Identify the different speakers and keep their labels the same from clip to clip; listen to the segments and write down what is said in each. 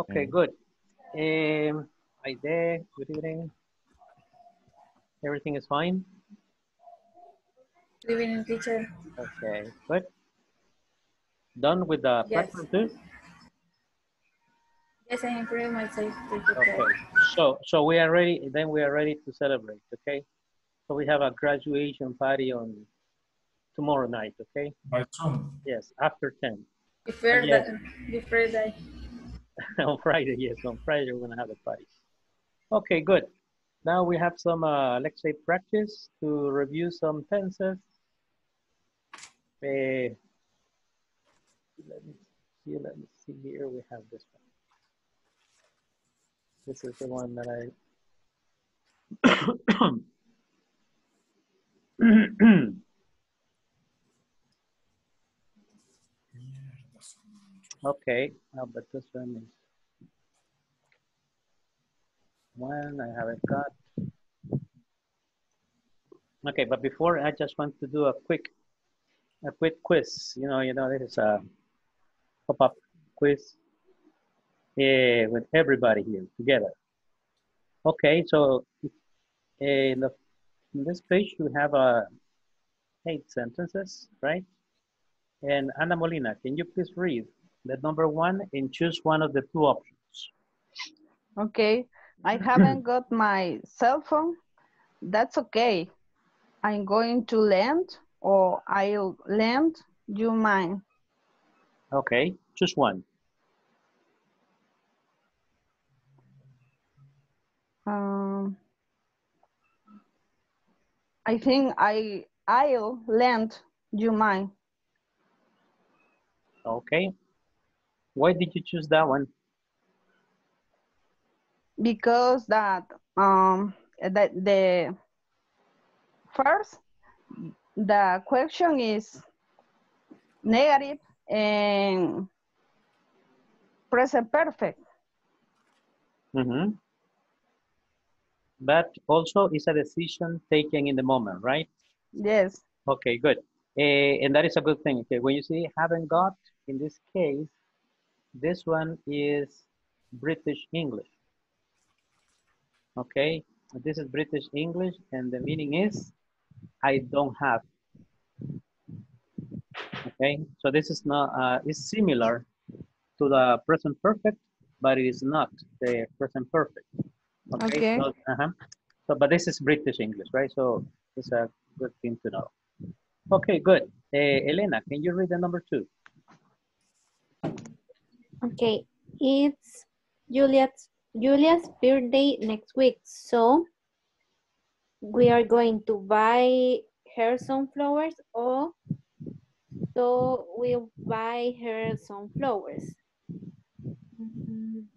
Speaker 1: Okay, good. Um, hi there, good evening. Everything is fine?
Speaker 2: Good evening, teacher.
Speaker 1: Okay, good. Done with the
Speaker 2: Yes.
Speaker 1: platform too?
Speaker 2: Yes, I improved myself, teacher.
Speaker 1: Okay, so, so we are ready, then we are ready to celebrate, okay? So we have a graduation party on tomorrow night, okay?
Speaker 3: By Zoom.
Speaker 1: Yes, after 10.
Speaker 2: Before
Speaker 1: Yes.
Speaker 2: that, before that.
Speaker 1: on Friday, yes, on Friday we're gonna have a party. Okay, good. Now we have some, uh, let's say, practice to review some tenses. Eh, let me see, let me see here, we have this one. This is the one that I. Okay, uh, but this one is one I haven't got. Okay, but before I just want to do a quick, a quick quiz. You know, you know, this is a pop-up quiz eh, with everybody here together. Okay, so eh, in, the, in this page we have uh, eight sentences, right? And Ana Molina, can you please read the number one and choose one of the two options?
Speaker 4: Okay, I haven't got my cell phone. That's okay. I'm going to lend or I'll lend you mine.
Speaker 1: Okay, choose one.
Speaker 4: Um, I think I I'll lend you mine
Speaker 1: Okay. Why did you choose that one?
Speaker 4: because that um that the first the question is negative and present perfect.
Speaker 1: Mm-hmm. But also it's a decision taken in the moment, right?
Speaker 4: Yes.
Speaker 1: Okay, good. Eh, and that is a good thing. Okay, when you see haven't got, in this case, this one is British English. Okay, this is British English, and the meaning is I don't have. Okay, so this is not, uh, is similar to the present perfect, but it is not the present perfect.
Speaker 4: Okay.
Speaker 1: So, uh-huh. so, but this is British English, right? So it's a good thing to know. Okay, good. Uh, Elena, can you read the number two?
Speaker 5: Okay, it's Julia's Julia's birthday next week, so we are going to buy her some flowers or so we'll buy her some flowers. Mhm.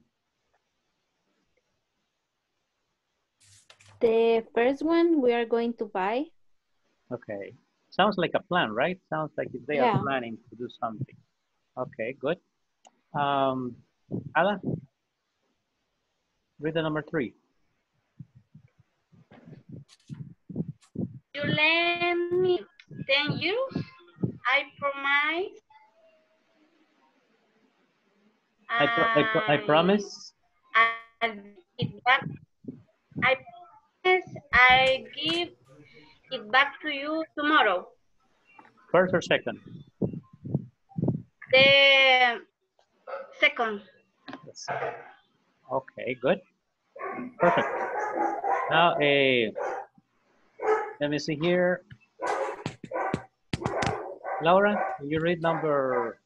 Speaker 5: The first one we are going to buy,
Speaker 1: Okay. Sounds like a plan, right? Sounds like they
Speaker 5: Yeah.
Speaker 1: are planning to do something. Okay, good. Um, Ala, read the number three.
Speaker 6: You lend me 10 euros. I promise.
Speaker 1: I, pro I, pro I promise.
Speaker 6: I it back. I promise I give it back to you tomorrow.
Speaker 1: First or second?
Speaker 6: The second.
Speaker 1: Okay, good. Perfect. Now, eh, let me see here. Laura, can you read number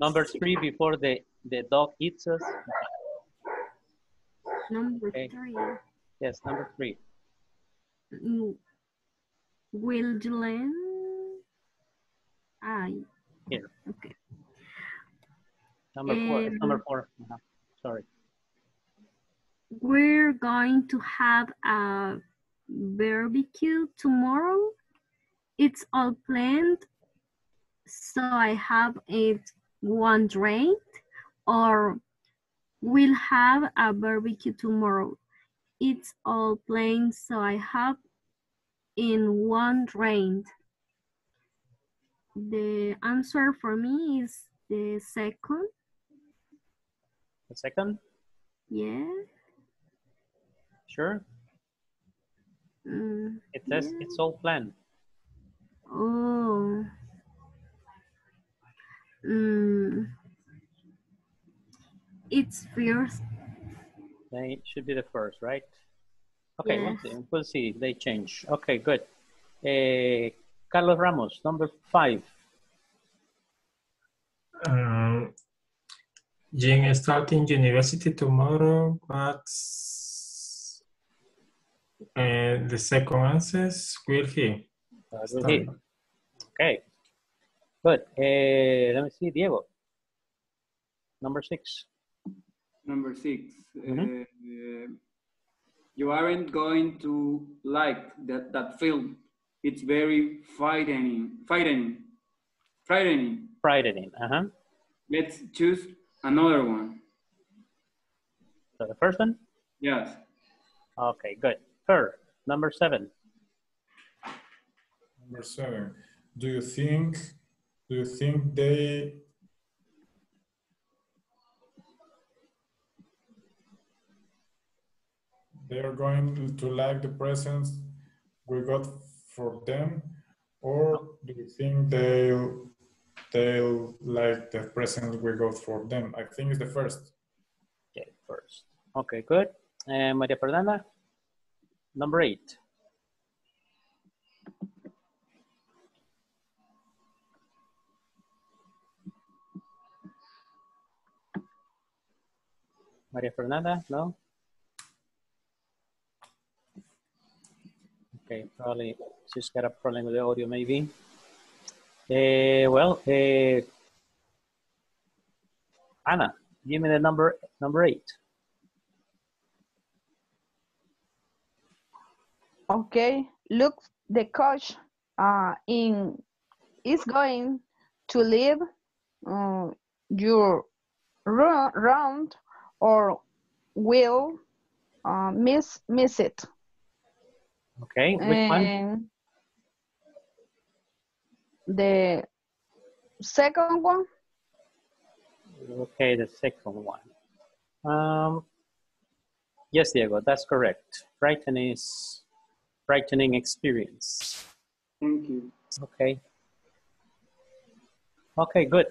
Speaker 1: number three before the the dog eats us?
Speaker 7: Number
Speaker 1: Okay.
Speaker 7: three.
Speaker 1: Yes, number three.
Speaker 7: Mm, Will you lend? I.
Speaker 1: Here.
Speaker 7: Okay.
Speaker 1: Number four.
Speaker 7: Um,
Speaker 1: number four. Uh-huh. Sorry.
Speaker 7: We're going to have a barbecue tomorrow. It's all planned. So I have it one drink or we'll have a barbecue tomorrow. It's all planned. So I have in one drink. The answer for me is the second.
Speaker 1: The second,
Speaker 7: Yeah.
Speaker 1: sure.
Speaker 7: Mm,
Speaker 1: It says
Speaker 7: Yeah.
Speaker 1: it's all planned.
Speaker 7: oh. Mm, it's
Speaker 1: first. They should be the first, right? Okay, we'll see. We'll see they change. Okay, good. Eh, Carlos Ramos, number five.
Speaker 3: Um, Jim is starting university tomorrow, but uh, the second answer is will he?
Speaker 1: Uh, will he? Okay, good. Eh, let me see, Diego. Number six.
Speaker 8: Number six.
Speaker 1: Mhm.
Speaker 8: uh, you aren't going to like that, that film. It's very frightening. Frightening. Frightening.
Speaker 1: Frightening. Uh-huh.
Speaker 8: Let's choose another one.
Speaker 1: So the first one?
Speaker 8: Yes.
Speaker 1: Okay, good. Third, number seven.
Speaker 3: Number seven. Do you think? Do you think they? They are going to like the presents we got for them, or do you think they'll they'll like the present we got for them? I think it's the first.
Speaker 1: Okay, first. Okay, good. And Maria Fernanda, number eight. Maria Fernanda, no? Okay, probably she's got a problem with the audio maybe. Uh, well, uh, Anna, give me the number number eight.
Speaker 4: Okay, look, the coach uh, in is going to leave uh, your round or will uh, miss miss it.
Speaker 1: Okay, which one?
Speaker 4: And the second one,
Speaker 1: Okay, the second one. Um, yes, Diego, that's correct. Frightening is frightening experience.
Speaker 8: Thank you.
Speaker 1: Okay. Okay, good.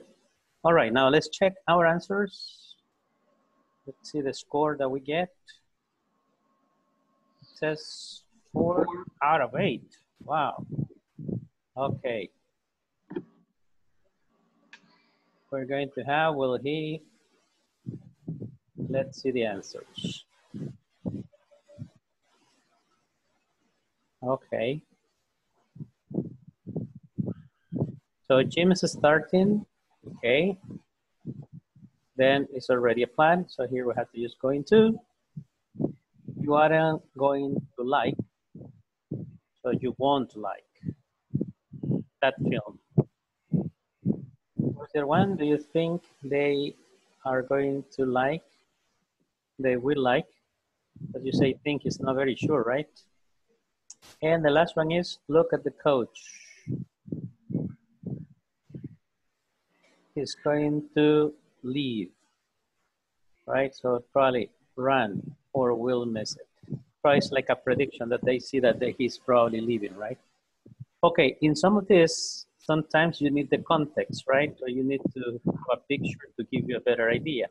Speaker 1: All right, now let's check our answers. Let's see the score that we get. It says four out of eight. Wow. Okay. We're going to have, will he? Let's see the answers. Okay. So James is starting, okay. Then it's already a plan, so here we have to use going to. You aren't uh, going to like, so you won't like that film. There one, do you think they are going to like, they will like? As you say, think is not very sure, right? And the last one is look at the coach. He's going to leave, right? So probably run or will miss it. Probably it's like a prediction that they see that he's probably leaving, right? Okay, in some of this, sometimes you need the context, right? So you need to have a picture to give you a better idea.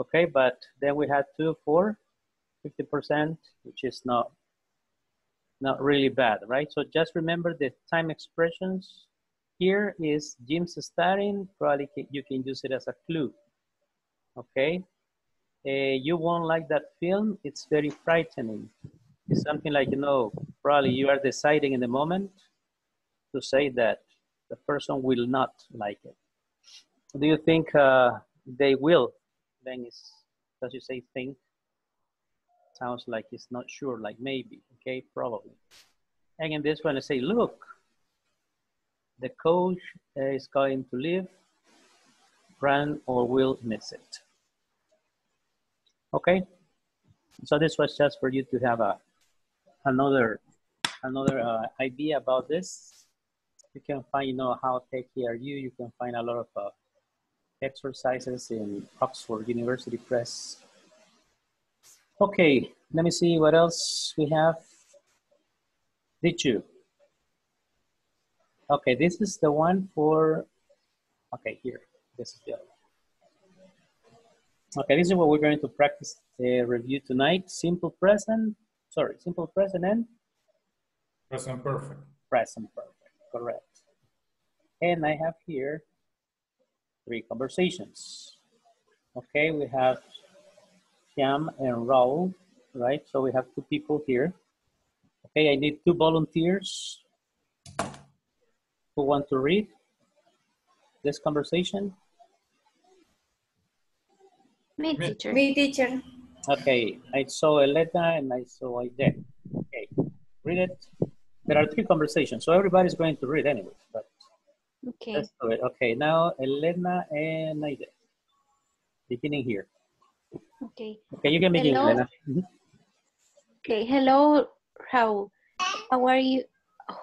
Speaker 1: Okay, but then we had two, four, 50%, which is not not really bad, right? So just remember the time expressions. Here is Jim's starting. Probably you can use it as a clue. Okay. Uh, you won't like that film. It's very frightening. It's something like, you know, probably you are deciding in the moment to say that the person will not like it. Do you think uh, they will? Then it's, as you say, think sounds like it's not sure, like maybe, okay, probably. And in this one, I say, look, the coach is going to leave, run or will miss it. Okay, so this was just for you to have a another another uh, idea about this. You can find, you know, how techy are you. You can find a lot of uh, exercises in Oxford University Press. Okay, let me see what else we have. Did you? Okay, this is the one for, okay, here, this is the other one. Okay, this is what we're going to practice the review tonight. Simple present, sorry, simple present and
Speaker 3: Present perfect.
Speaker 1: present perfect, correct. And I have here three conversations. Okay, we have Sham and Raul, right? So we have two people here. Okay, I need two volunteers who want to read this conversation.
Speaker 5: Me,
Speaker 3: Me.
Speaker 5: teacher.
Speaker 2: Me, teacher.
Speaker 1: Okay, I saw Elena and I saw Aide. Okay, read it. There are three conversations, so everybody's going to read anyway, but
Speaker 5: Okay.
Speaker 1: let's do it. Okay, now Elena and Aide. Beginning here.
Speaker 5: Okay.
Speaker 1: Okay, you can begin,
Speaker 5: Hello.
Speaker 1: Elena. Mhm.
Speaker 5: Okay. Hello, Raul. How are you?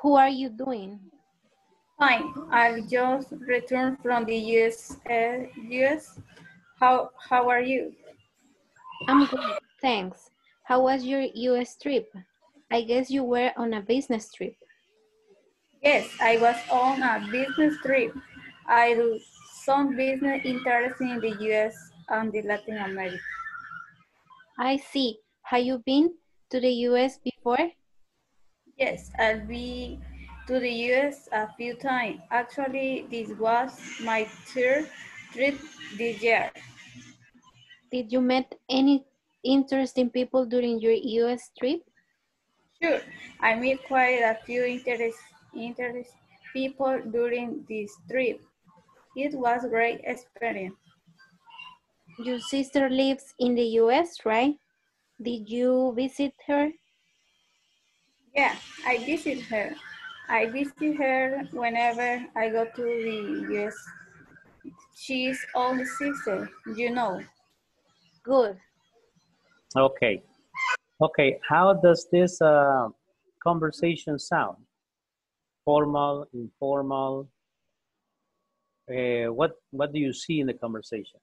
Speaker 5: Who are you doing?
Speaker 2: Fine. I just returned from the US. Uh, US. How How are you?
Speaker 5: I'm good, thanks. How was your US trip? I guess you were on a business trip.
Speaker 2: Yes, I was on a business trip. I do some business interests in the US and the Latin America.
Speaker 5: I see. Have you been to the US before?
Speaker 2: Yes, I've been to the US a few times. Actually, this was my third trip this year.
Speaker 5: Did you meet any interesting people during your US trip?
Speaker 2: Sure, I met quite a few interest, interest people during this trip. It was a great experience.
Speaker 5: Your sister lives in the US, right? Did you visit her?
Speaker 2: Yeah, I visit her. I visit her whenever I go to the US. She's only sister, you know.
Speaker 5: Good.
Speaker 1: Okay. Okay, how does this uh, conversation sound? Formal, informal? Uh, what, what do you see in the conversation?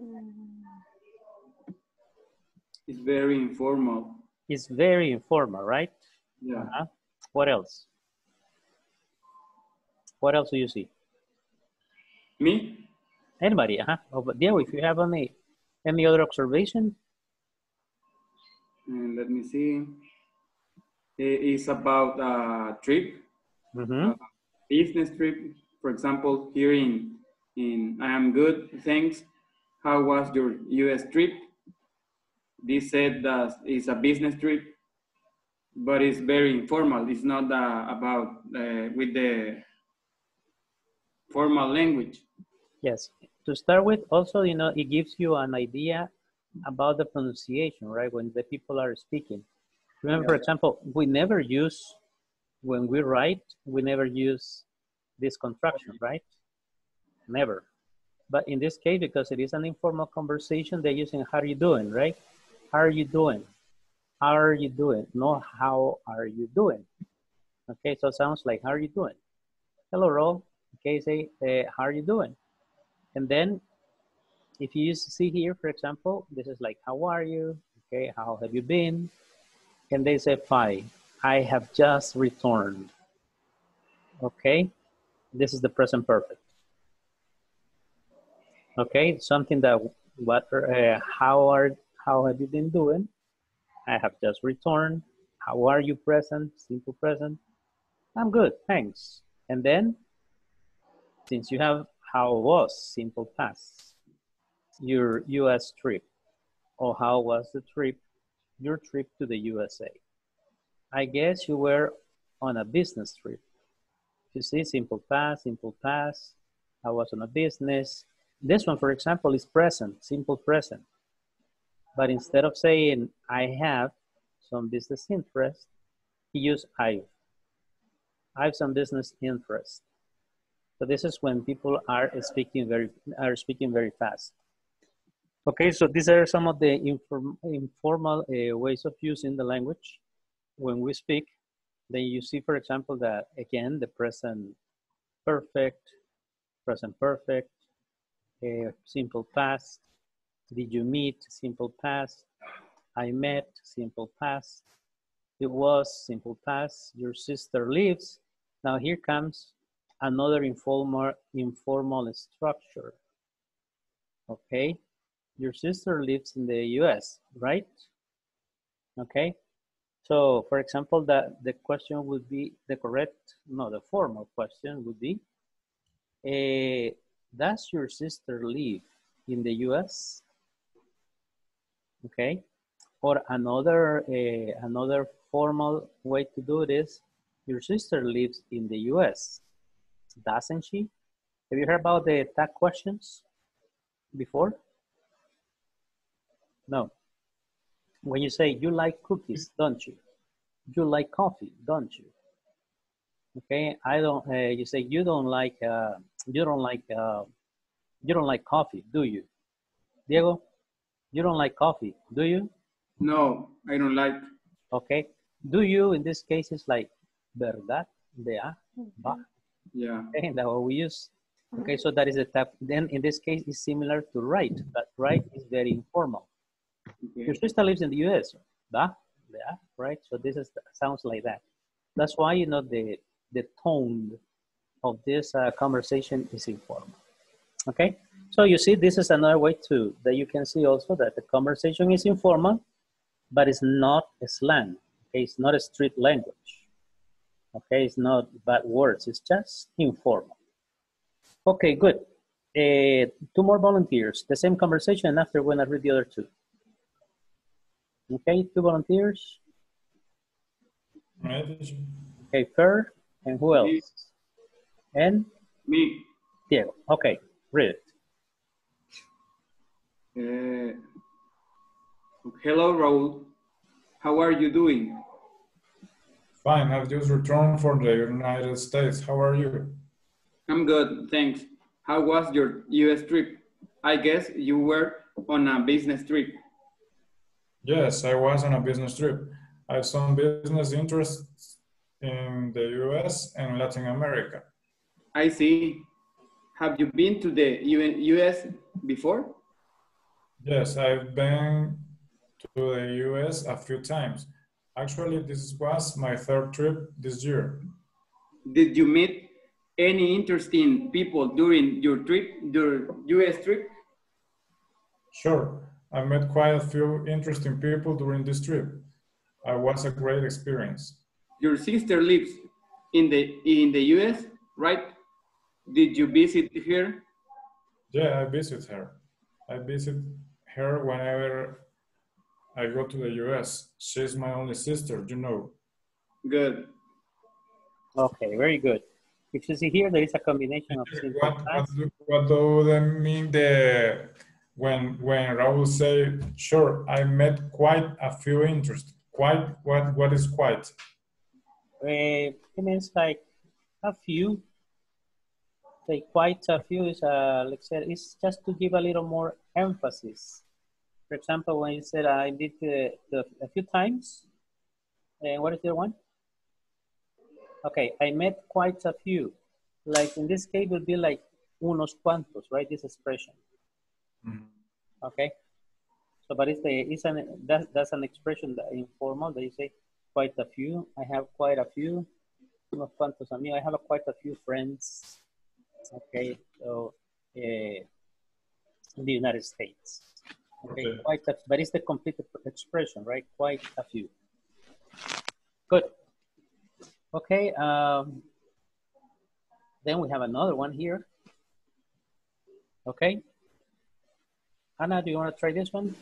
Speaker 5: Mm,
Speaker 8: It's very informal.
Speaker 1: It's very informal, right?
Speaker 8: Yeah.
Speaker 1: Uh-huh. What else? What else do you see?
Speaker 8: Me?
Speaker 1: Anybody? Uh-huh. Oh, but Diego, if you have any, any other observation?
Speaker 8: And let me see. It's about a trip,
Speaker 1: Mm-hmm.
Speaker 8: business trip. For example, here in, in I am good, thanks. How was your US trip? This said that it's a business trip, but it's very informal. It's not uh, about uh, with the formal language.
Speaker 1: Yes. To start with, also, you know, it gives you an idea about the pronunciation, right? When the people are speaking. Remember, for example, we never use, when we write, we never use this contraction, right? Never. But in this case, because it is an informal conversation, they're using how are you doing, right? How are you doing? How are you doing? No, how are you doing? Okay, so it sounds like how are you doing? Hello, Ro. Okay, say uh, how are you doing? And then if you see here, for example, this is like how are you? Okay, how have you been? And they say fine. I have just returned. Okay, this is the present perfect. Okay, something that what uh, how are how have you been doing? I have just returned. How are you present? Simple present. I'm good, thanks. And then since you have how was simple past your US trip? Or how was the trip your trip to the USA I guess you were on a business trip. You see simple past simple past I was on a business. This one for example is present simple present. But instead of saying I have some business interest he used I've I've some business interest so this is when people are speaking very are speaking very fast. Okay, so these are some of the inform, informal uh, ways of using the language when we speak. Then you see, for example, that again the present perfect, present perfect, uh, simple past. Did you meet? Simple past. I met. Simple past. It was simple past. Your sister lives. Now here comes another informal informal structure. Okay, your sister lives in the U.S., right? Okay, so for example, the the question would be the correct, no, the formal question would be, uh, does your sister live in the U.S.? Okay, or another uh, another formal way to do it is, your sister lives in the U.S. Doesn't she? Have you heard about the tag questions before? No. When you say you like cookies, don't you? You like coffee, don't you? Okay, I don't. Uh, you say you don't like. Uh, you don't like. Uh, you don't like coffee, do you? Diego, you don't like coffee, do you?
Speaker 8: No, I don't like.
Speaker 1: Okay. Do you in this case is like verdad, de a, va.
Speaker 8: Yeah.
Speaker 1: Okay, that's what we use. Okay, so that is a type. Then in this case, it's similar to right, but right is very informal. Your sister lives in the US, da, yeah, right? So this is sounds like that. That's why you know the the tone of this uh, conversation is informal. Okay, so you see, this is another way to that you can see also that the conversation is informal, but it's not a slang. Okay, it's not a street language. Okay, it's not bad words. It's just informal. Okay, good. Uh, two more volunteers. The same conversation, and after when I read the other two. Okay, two volunteers. Okay, Fer, and who
Speaker 8: Me.
Speaker 1: else? And
Speaker 8: Me.
Speaker 1: Diego. Okay, read it.
Speaker 8: Uh, hello, Raul. How are you doing?
Speaker 3: Fine, I've just returned from the United States. How are you?
Speaker 8: I'm good, thanks. How was your US trip? I guess you were on a business trip.
Speaker 3: Yes, I was on a business trip. I have some business interests in the US and Latin America.
Speaker 8: I see. Have you been to the US before?
Speaker 3: Yes, I've been to the US a few times. Actually, this was my third trip this year.
Speaker 8: Did you meet any interesting people during your trip, your US trip?
Speaker 3: Sure, I met quite a few interesting people during this trip. It was a great experience.
Speaker 8: Your sister lives in the in the US, right? Did you visit her?
Speaker 3: Yeah, I visit her. I visit her whenever I go to the US. She's my only sister, you know.
Speaker 8: Good.
Speaker 1: Okay, very good. If you see here, there is a combination of simple
Speaker 3: What, what,
Speaker 1: past.
Speaker 3: do, what do they mean the when when Raul say sure I met quite a few interests. Quite what what is quite?
Speaker 1: Uh, it means like a few. Like quite a few is uh, like said, it's just to give a little more emphasis. For example, when you said I did the, the a few times, uh, what is the one? Okay, I met quite a few. Like in this case, would be like unos cuantos, right? This expression. Okay. So, but it's the it's an that's that's an expression that informal that you say quite a few. I have quite a few. Unos cuantos amigos. I have a, quite a few friends. Okay. So, uh, in the United States. Okay.
Speaker 3: Okay.
Speaker 1: Quite a, but it's the complete expression, right? Quite a few. Good. Okay. Um, then we have another one here. Okay. Anna, do you want to try this one?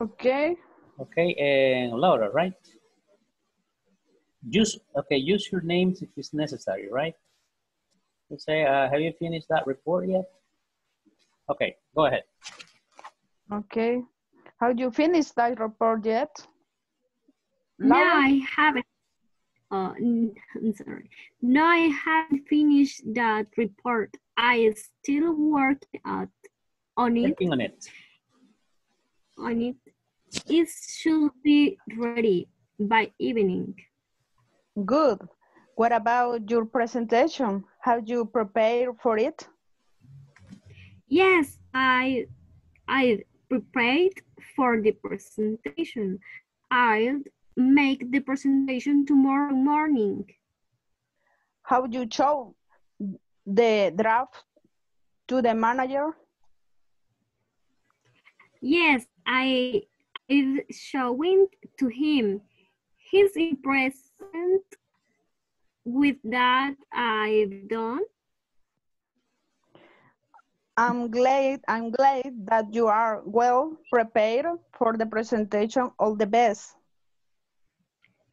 Speaker 4: Okay.
Speaker 1: Okay, and Laura, right? Use, okay, use your names if it's necessary, right? You say, uh, have you finished that report yet? Okay, go ahead.
Speaker 4: Okay. Have you finished that report yet?
Speaker 7: No,
Speaker 4: Laura?
Speaker 7: I haven't. Uh, n- I'm sorry. No, I haven't finished that report. I still work at on it.
Speaker 1: Working on it.
Speaker 7: On it. It should be ready by evening.
Speaker 4: Good. What about your presentation? Have you prepared for it?
Speaker 7: Yes, I I prepared for the presentation. I'll make the presentation tomorrow morning.
Speaker 4: How you show the draft to the manager?
Speaker 7: Yes, I is showing to him. He's impressed with that I've done.
Speaker 4: I'm glad I'm glad that you are well prepared for the presentation. All the best.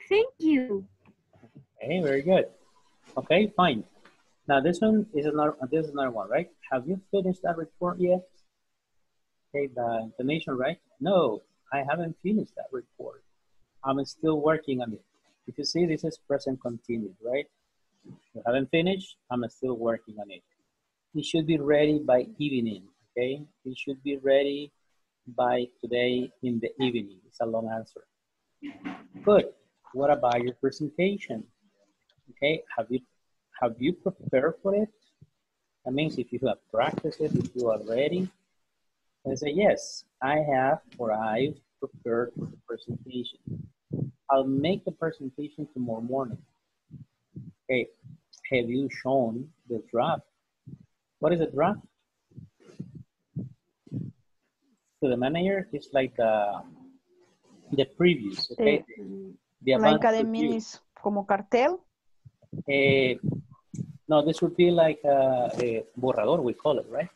Speaker 7: Thank you.
Speaker 1: Okay, very good. Okay, fine. Now this one is another this is another one, right? Have you finished that report yet? Okay, the information, right? No, I haven't finished that report. I'm still working on it. If you see, this is present continuous, right? You haven't finished, I'm still working on it. It should be ready by evening, okay? It should be ready by today in the evening. It's a long answer. Good. What about your presentation? Okay, have you have you prepared for it? That means if you have practiced it, if you are ready, and say, yes, I have or I've prepared for the presentation. I'll make the presentation tomorrow morning. Okay, have you shown the draft? What is a draft? To the manager, it's like uh, the previews, okay?
Speaker 4: Eh,
Speaker 1: the
Speaker 4: like
Speaker 1: advanced
Speaker 4: a minis como cartel.
Speaker 1: Eh, no, this would be like a, a borrador, we call it, right?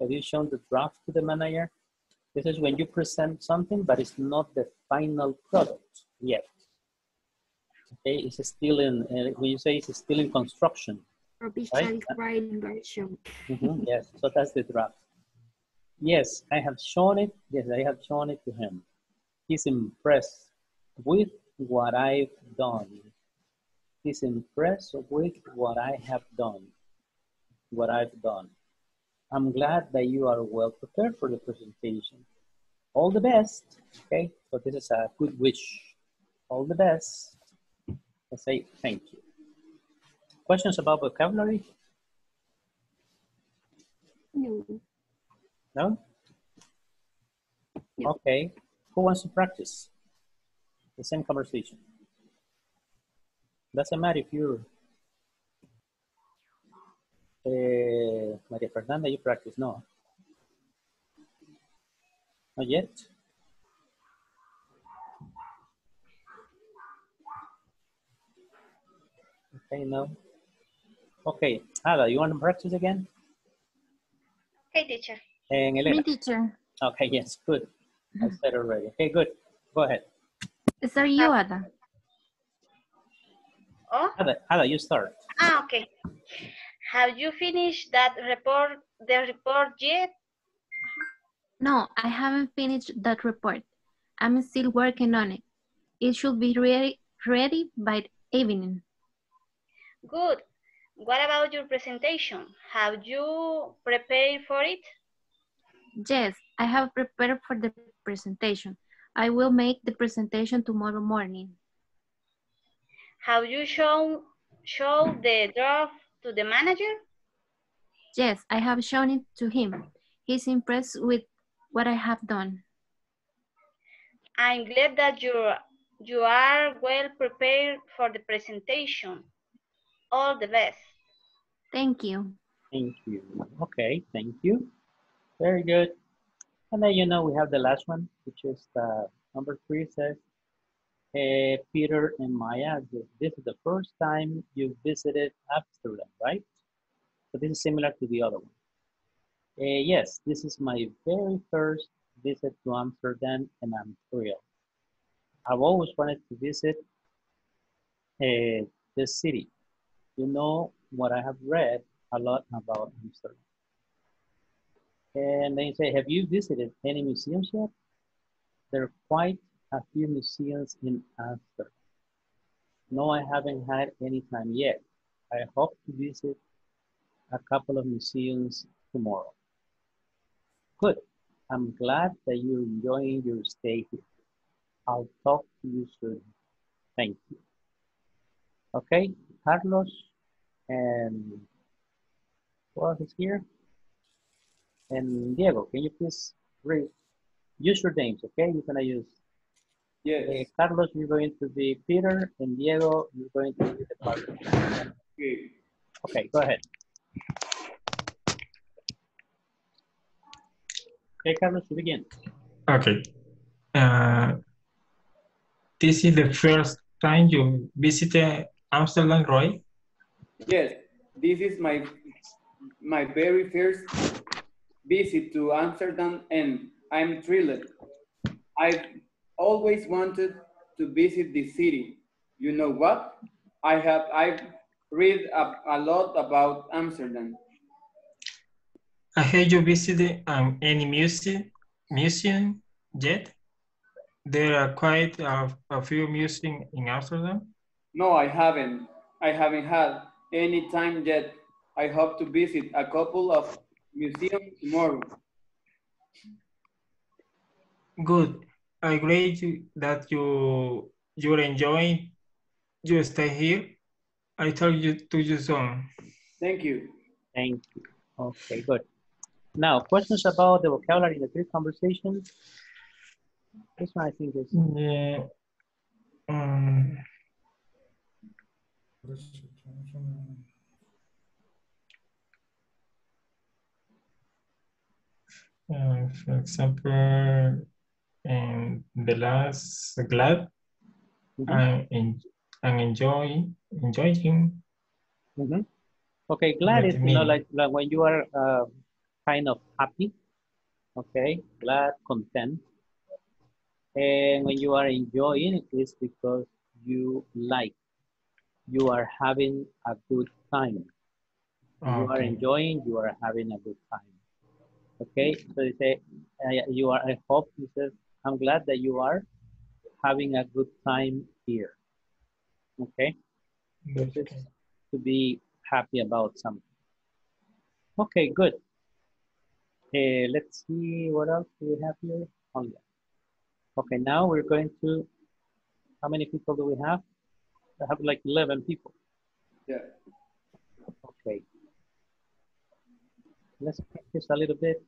Speaker 1: Have you shown the draft to the manager? This is when you present something, but it's not the final product yet. Okay, it's still in, uh, when you say it's still in construction.
Speaker 7: Provisional writing version.
Speaker 1: Mhm, yes, so that's the draft. Yes, I have shown it. Yes, I have shown it to him. He's impressed with what I've done. He's impressed with what I have done. What I've done. I'm glad that you are well prepared for the presentation. All the best. Okay, so this is a good wish. All the best. I say thank you. Questions about vocabulary?
Speaker 7: No.
Speaker 1: No?
Speaker 7: No.
Speaker 1: Okay. Who wants to practice? The same conversation. Doesn't matter if you're uh, Maria Fernanda, you practice, no? Not yet? Okay, no. Okay, Ada, you want to practice again?
Speaker 6: Okay, teacher.
Speaker 1: And Elena?
Speaker 5: Me, teacher.
Speaker 1: Okay, yes, good. I said already. Okay, good. Go ahead.
Speaker 5: Start you, Ada.
Speaker 6: Oh,
Speaker 1: Ada, Ada you start.
Speaker 6: ah, okay. Have you finished that report, the report yet?
Speaker 5: No, I haven't finished that report. I'm still working on it. It should be ready, ready by evening.
Speaker 6: Good. What about your presentation? Have you prepared for it?
Speaker 5: Yes, I have prepared for the presentation. I will make the presentation tomorrow morning.
Speaker 6: Have you shown show the draft to the manager?
Speaker 5: Yes, I have shown it to him. He's impressed with what I have done.
Speaker 6: I'm glad that you you are well prepared for the presentation. All the best.
Speaker 5: Thank you.
Speaker 1: Thank you. Okay, thank you. Very good. And then, you know, we have the last one, which is the number three says, eh, Peter and Maya, this is the first time you visited Amsterdam, right? So this is similar to the other one. Eh, yes, this is my very first visit to Amsterdam and I'm thrilled. I've always wanted to visit uh, this city. You know what I have read a lot about Amsterdam. And they say, have you visited any museums yet? There are quite a few museums in Amsterdam. No, I haven't had any time yet. I hope to visit a couple of museums tomorrow. Good. I'm glad that you're enjoying your stay here. I'll talk to you soon. Thank you. Okay, Carlos and who else is here? And Diego, can you please read? Use your names, okay? You're gonna use
Speaker 8: Yes.
Speaker 1: uh, Carlos, you're going to be Peter, and Diego, you're going to be the partner.
Speaker 8: Okay.
Speaker 1: Okay, go ahead. Okay, Carlos, you begin.
Speaker 9: Okay. Uh, this is the first time you visited Amsterdam, Roy?
Speaker 8: Yes, this is my my very first visit to Amsterdam and I'm thrilled. I've always wanted to visit the city. You know what? I have I've read a, a lot about Amsterdam.
Speaker 9: Uh, Have you visited um, any museum, museum yet? There are quite a, a few museums in Amsterdam.
Speaker 8: No, I haven't. I haven't had any time yet. I hope to visit a couple of museums tomorrow.
Speaker 9: Good. I'm glad that you you're enjoying your stay here. I told you to you soon.
Speaker 8: Thank you.
Speaker 1: Thank you. Okay, good. Now, questions about the vocabulary in the three conversations? This one I think is,
Speaker 9: Yeah. Um, uh, for example, in the last glad,
Speaker 1: Mhm.
Speaker 9: I'm, en- I'm enjoying, enjoying.
Speaker 1: Mhm. okay, glad is, you know, like, like when you are uh, kind of happy, okay, glad, content. And when you are enjoying it is because you like, you are having a good time. You are enjoying, you are having a good time. Okay, so you say, uh, you are, I hope, you says, I'm glad that you are having a good time here. Okay, this is to be happy about something. Okay, good. Uh, let's see what else do we have here. Oh, yeah. Okay, now we're going to, how many people do we have? I have like 11 people.
Speaker 8: Yeah.
Speaker 1: Okay. Let's practice a little bit.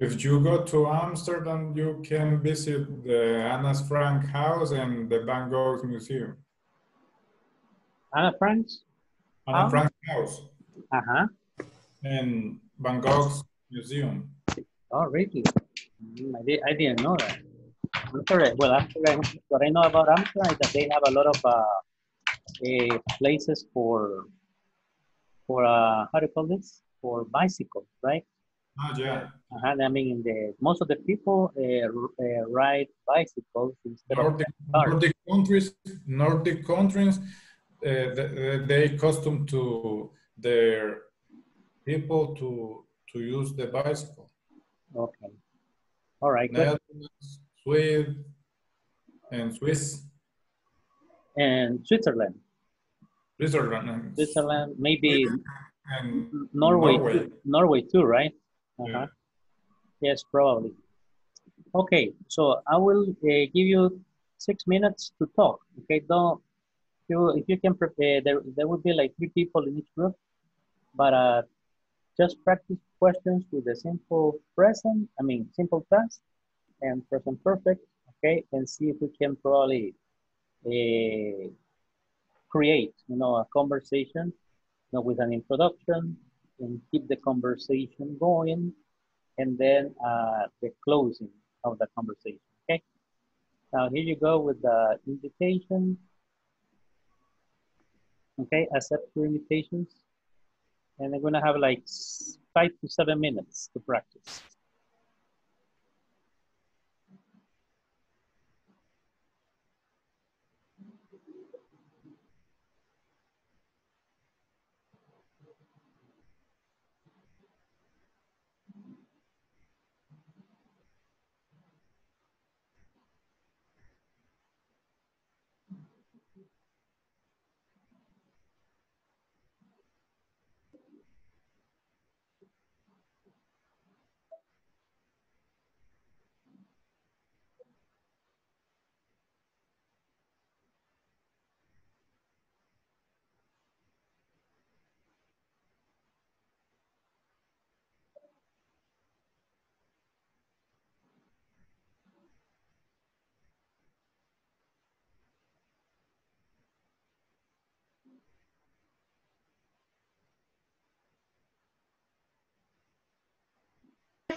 Speaker 3: If you go to Amsterdam, you can visit the Anna's Frank house and the Van Gogh Museum.
Speaker 1: Anna Franks?
Speaker 3: Anna
Speaker 1: Ah.
Speaker 3: Frank house
Speaker 1: Uh-huh.
Speaker 3: and Van Gogh's Museum.
Speaker 1: Oh, really? Mm, I, did, I didn't know that. Amsterdam, well, Amsterdam, what I know about Amsterdam is that they have a lot of uh, eh, places for, for uh, how do you call this? For bicycles, right?
Speaker 3: Ah, yeah.
Speaker 1: Uh-huh. I mean, the, most of the people uh, uh, ride bicycles instead of
Speaker 3: Nordic,
Speaker 1: cars.
Speaker 3: Nordic countries, Nordic countries, uh, they, they custom to their people to to use the bicycle.
Speaker 1: Okay. All right, good.
Speaker 3: Netherlands, Sweden, and Swiss,
Speaker 1: And Switzerland,
Speaker 3: Switzerland, and,
Speaker 1: Switzerland, maybe
Speaker 3: and
Speaker 1: Norway,
Speaker 3: Norway.
Speaker 1: Too, Norway too, right? Uh-huh.
Speaker 3: Yeah.
Speaker 1: Yes, probably. Okay, so I will uh, give you six minutes to talk. Okay, don't you if you can prepare there there will be like three people in each group, but uh, just practice questions with the simple present. I mean simple past and present perfect. Okay, and see if we can probably uh, create you know a conversation you know, with an introduction and keep the conversation going and then uh, the closing of the conversation, okay? Now here you go with the invitation. Okay, accept your invitations. And I'm gonna have like five to seven minutes to practice.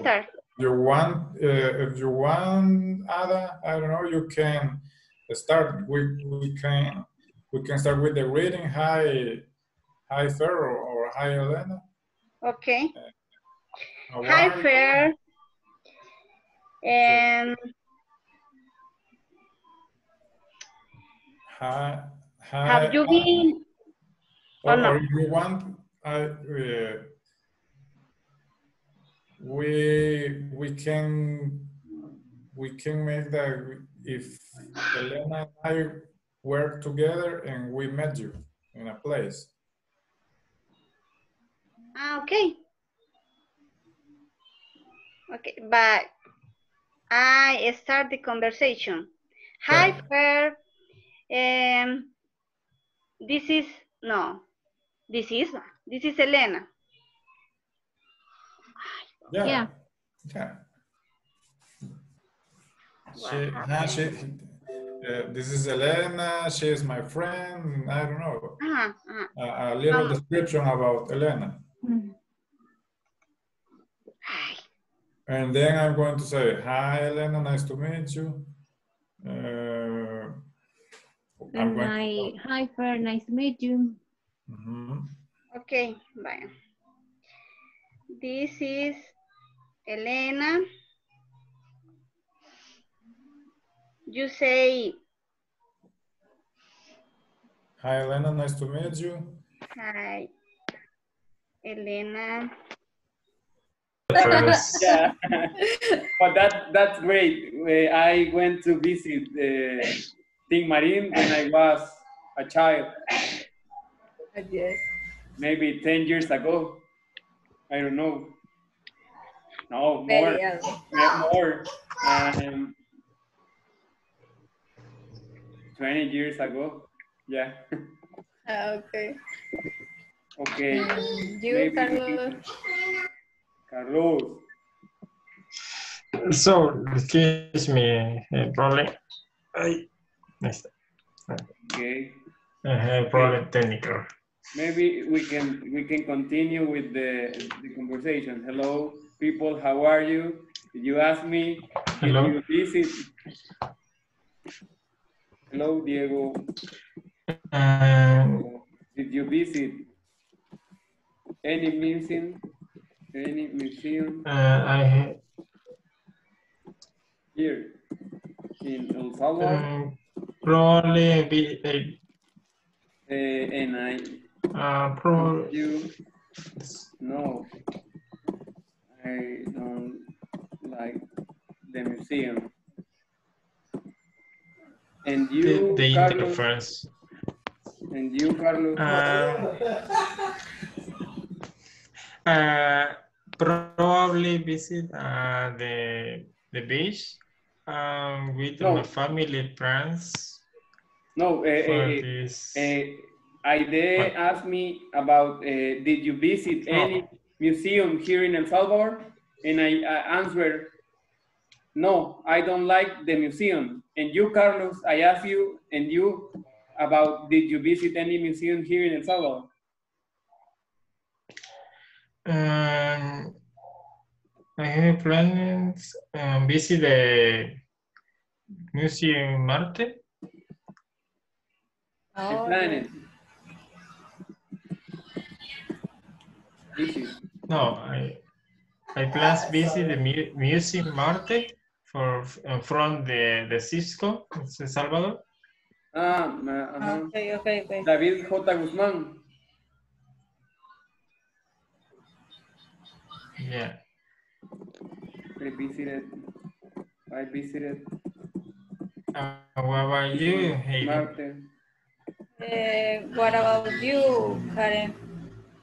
Speaker 6: Start?
Speaker 3: You want, uh, if you want, Ada, I don't know, you can start. We, we can we can start with the reading. Hi, hi, Pharaoh or hi, Elena.
Speaker 6: Okay.
Speaker 3: How
Speaker 6: Hi? Fer. Um,
Speaker 3: Hi, hi.
Speaker 6: have you been?
Speaker 3: Or,
Speaker 6: Oh, no.
Speaker 3: or you want, I, uh, we we can we can make that if Elena and I work together and we met you in a place.
Speaker 6: Ah, okay. Okay, but I start the conversation. Hi, Fer. Um, this is no. This is this is Elena.
Speaker 3: Yeah.
Speaker 5: Yeah.
Speaker 3: Yeah. She, nah, she, uh, this is Elena. She is my friend. I don't know.
Speaker 6: Uh-huh, uh-huh.
Speaker 3: A, a little
Speaker 6: Um,
Speaker 3: description about Elena.
Speaker 6: Hi.
Speaker 3: And then I'm going to say, hi, Elena, nice to meet you. Uh, I'm
Speaker 5: And
Speaker 3: going
Speaker 5: I, hi, Fer, nice to meet you.
Speaker 3: Mhm.
Speaker 6: Okay, bye. This is Elena. You say
Speaker 3: Hi, Elena, nice to meet you.
Speaker 6: hi, Elena.
Speaker 8: Yeah, but that that's great. Uh, I went to visit uh, Tin Marín when I was a child,
Speaker 2: Yes.
Speaker 8: maybe 10 years ago. I don't know. No, more. Yeah, more. Um, 20 years ago. Yeah.
Speaker 2: Ah, okay.
Speaker 8: Okay.
Speaker 2: You,
Speaker 8: Maybe
Speaker 2: Carlos.
Speaker 8: Carlos.
Speaker 9: So, excuse me, uh, problem. I,
Speaker 8: Okay.
Speaker 9: I have problem technical.
Speaker 8: Maybe we can we can continue with the the conversation. Hello, people. How are you? Did you ask me?
Speaker 9: Hello.
Speaker 8: you visit? Hello, Diego.
Speaker 9: Um,
Speaker 8: Did you visit any museum? Any museum
Speaker 9: uh, I have
Speaker 8: here in El Salvador?
Speaker 9: um, probably be
Speaker 8: Uh, and I
Speaker 9: uh, pro.
Speaker 8: you no, I don't like the museum. And you,
Speaker 9: the
Speaker 8: Carlos,
Speaker 9: interference.
Speaker 8: and you, Carlos.
Speaker 9: Uh, uh, probably visit uh, the the beach um, with
Speaker 8: No.
Speaker 9: my family friends
Speaker 8: no, uh,
Speaker 9: for
Speaker 8: uh,
Speaker 9: this.
Speaker 8: uh, Aide asked me about uh, did you visit any museum here in El Salvador? And I, I answered, no, I don't like the museum. And you, Carlos, I asked you and you about did you visit any museum here in El Salvador?
Speaker 9: Um, I have plans um, visit the Museum Marte.
Speaker 8: The
Speaker 2: Oh,
Speaker 8: planet. Visit.
Speaker 9: No, I I plans visit the mu Museum Marte for uh, from the the Cisco, in El Salvador.
Speaker 8: Ah, ajá.
Speaker 2: Okay, okay, okay.
Speaker 8: David J. Guzmán.
Speaker 9: Yeah.
Speaker 8: I visited. I visited
Speaker 9: Uh, what about you, Heidi?
Speaker 8: Marte.
Speaker 2: Uh, what about you, Karen?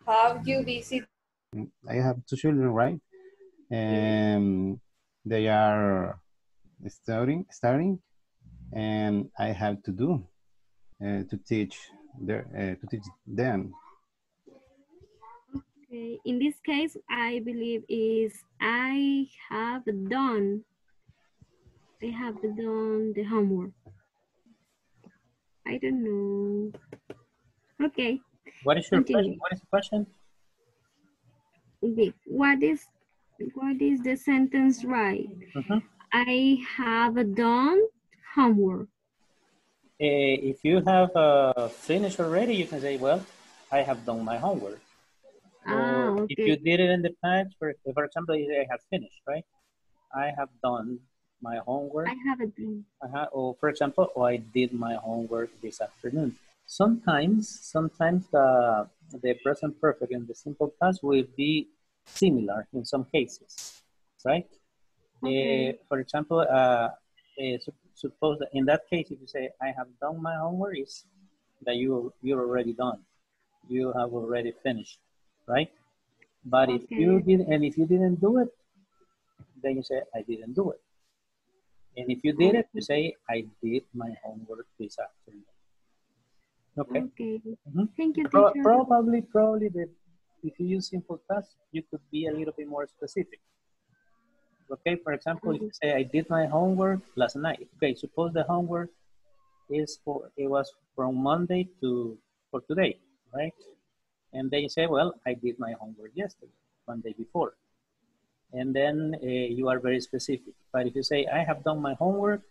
Speaker 2: Have you visit?
Speaker 10: I have two children, right? And they are studying, studying, and I have to do uh, to teach their uh, to teach them.
Speaker 7: Okay, in this case, I believe is I have done. I have done the homework. I don't know. Okay,
Speaker 1: What is your
Speaker 7: Continue.
Speaker 1: question? What is the question?
Speaker 7: Okay. What is what is the sentence right?
Speaker 1: Mhm.
Speaker 7: I have done homework.
Speaker 1: Eh, if you have uh, finished already, you can say, well, I have done my homework.
Speaker 7: Ah,
Speaker 1: Or if you did it in the past, for, for example, you say, I have finished, right? I have done my homework.
Speaker 7: I have a dream.
Speaker 1: Uh-huh. Or for example, oh, I did my homework this afternoon. Sometimes, sometimes the, the present perfect and the simple past will be similar in some cases, right?
Speaker 7: Okay.
Speaker 1: Uh, for example, uh, uh, sup- suppose that in that case, if you say, I have done my homework, is that you, you're already done. You have already finished, right? But if you did, and if you didn't do it, then you say, I didn't do it. And if you did it, you say, I did my homework this afternoon. Okay.
Speaker 7: Okay.
Speaker 1: Mhm.
Speaker 7: Thank you,
Speaker 1: Pro-
Speaker 7: teacher.
Speaker 1: probably, probably the, if you use simple past, you could be a little bit more specific. Okay, for example, if you say, I did my homework last night. Okay, suppose the homework is for, it was from Monday to, for today, right? And then you say, well, I did my homework yesterday, one day before. And then uh, you are very specific. But if you say, I have done my homework,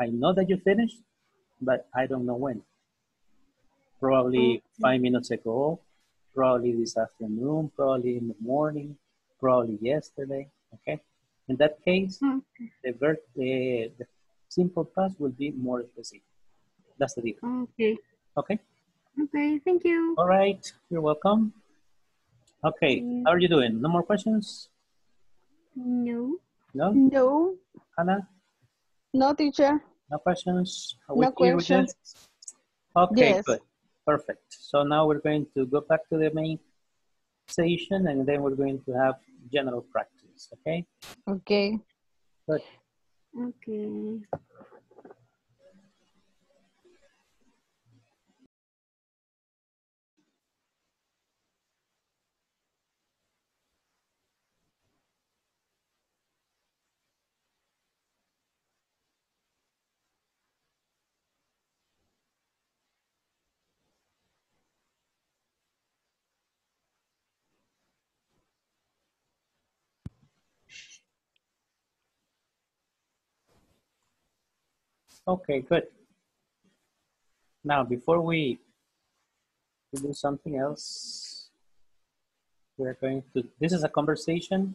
Speaker 1: I know that you finished, but I don't know when. Probably five minutes ago, probably this afternoon, probably in the morning, probably yesterday, okay? In that case,
Speaker 7: Okay.
Speaker 1: the verb, the, the simple past will be more specific. That's the difference,
Speaker 7: Okay.
Speaker 1: okay?
Speaker 7: Okay. Thank you.
Speaker 1: All right, you're welcome. Okay,
Speaker 7: Mm.
Speaker 1: how are you doing? No more questions?
Speaker 7: No.
Speaker 1: No?
Speaker 4: No,
Speaker 1: Hannah?
Speaker 4: no, teacher.
Speaker 1: No questions? Are we
Speaker 4: No questions.
Speaker 1: Okay,
Speaker 4: Yes.
Speaker 1: good. Perfect. So now we're going to go back to the main session and then we're going to have general practice, okay?
Speaker 4: Okay.
Speaker 1: Good.
Speaker 7: Okay.
Speaker 1: Okay, good. Now, before we do something else, we're going to, this is a conversation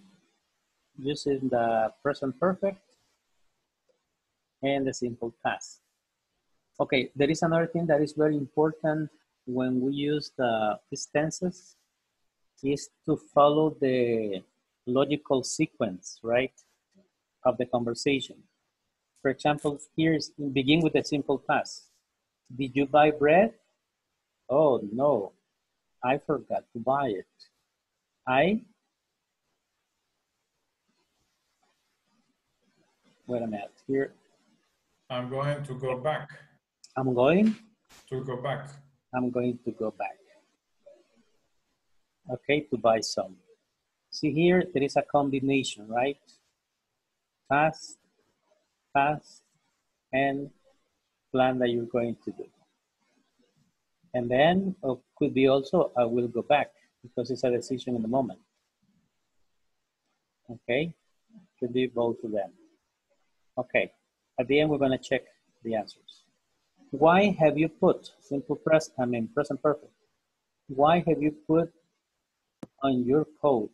Speaker 1: using the present perfect and the simple past. Okay, there is another thing that is very important when we use the these tenses is to follow the logical sequence, right, of the conversation. For example, here is begin with a simple past. Did you buy bread? Oh no, I forgot to buy it. I wait a minute. Here
Speaker 3: I'm going to go back.
Speaker 1: I'm going.
Speaker 3: To go back.
Speaker 1: I'm going to go back. Okay, to buy some. See here, there is a combination, right? Past, past, and plan that you're going to do. And then uh, could be also, I will go back because it's a decision in the moment. Okay, could be both of them. Okay, at the end, we're gonna check the answers. Why have you put simple present, I mean present perfect? Why have you put on your coat?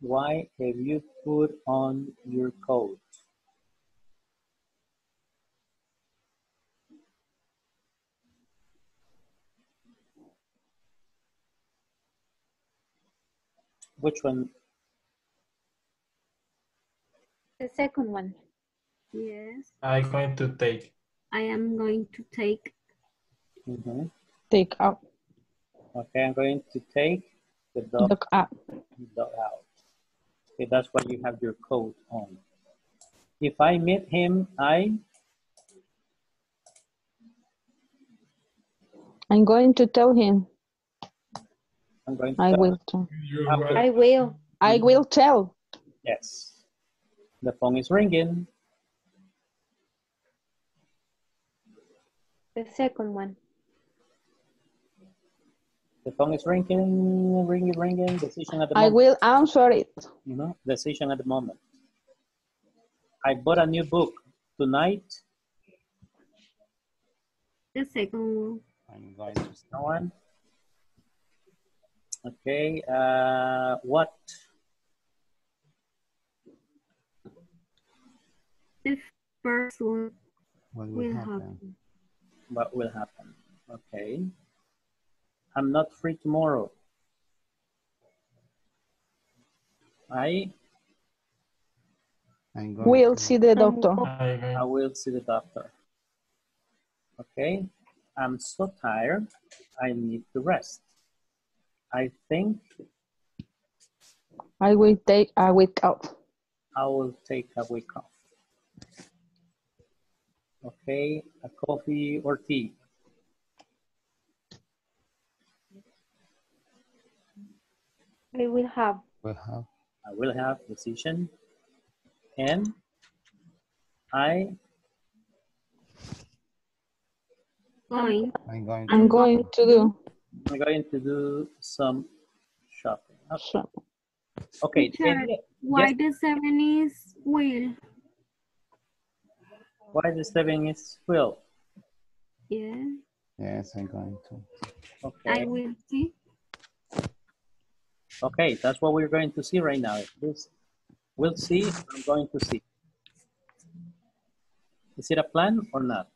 Speaker 1: Why have you put on your coat? Which one?
Speaker 5: The second one.
Speaker 7: Yes.
Speaker 9: I'm going to take.
Speaker 7: I am going to take.
Speaker 1: Mhm.
Speaker 4: Take out.
Speaker 1: Okay, I'm going to take the dog,
Speaker 4: Look up.
Speaker 1: dog out. Okay, that's why you have your coat on. If I meet him, I
Speaker 4: I'm going to tell him.
Speaker 1: I'm going to
Speaker 4: I will tell.
Speaker 1: I'm
Speaker 3: will-
Speaker 5: I will.
Speaker 4: Tell.
Speaker 1: Yes. The phone is ringing.
Speaker 5: The second one.
Speaker 1: The phone is ringing, ringing, ringing. Decision at the moment.
Speaker 4: I will answer it.
Speaker 1: You know, decision at the moment. I bought a new book tonight.
Speaker 7: The second one.
Speaker 10: I'm going to
Speaker 1: No one. Okay. Uh, what?
Speaker 7: The first one
Speaker 10: what will
Speaker 7: will
Speaker 10: happen?
Speaker 7: happen.
Speaker 1: What will happen? Okay. I'm not free tomorrow. I
Speaker 4: We'll
Speaker 10: to-
Speaker 4: see the doctor.
Speaker 9: I,
Speaker 1: I will see the doctor. Okay. I'm so tired. I need to rest. I think
Speaker 4: I will take a week off.
Speaker 1: I will take a week off. Okay, a coffee or tea.
Speaker 5: I will have.
Speaker 10: will have.
Speaker 1: I will have decision. And I
Speaker 7: Going.
Speaker 10: I'm going to
Speaker 4: I'm going to do
Speaker 1: am going to do some shopping. Okay,
Speaker 4: so.
Speaker 1: Okay,
Speaker 7: Teacher, Why
Speaker 1: yes,
Speaker 7: the seven is will?
Speaker 1: why the seven is full?
Speaker 7: Yeah,
Speaker 10: Yes, I'm going to.
Speaker 1: Okay.
Speaker 7: I will see.
Speaker 1: okay, that's what we're going to see right now. This, we'll see, I'm going to see. Is it a plan or not?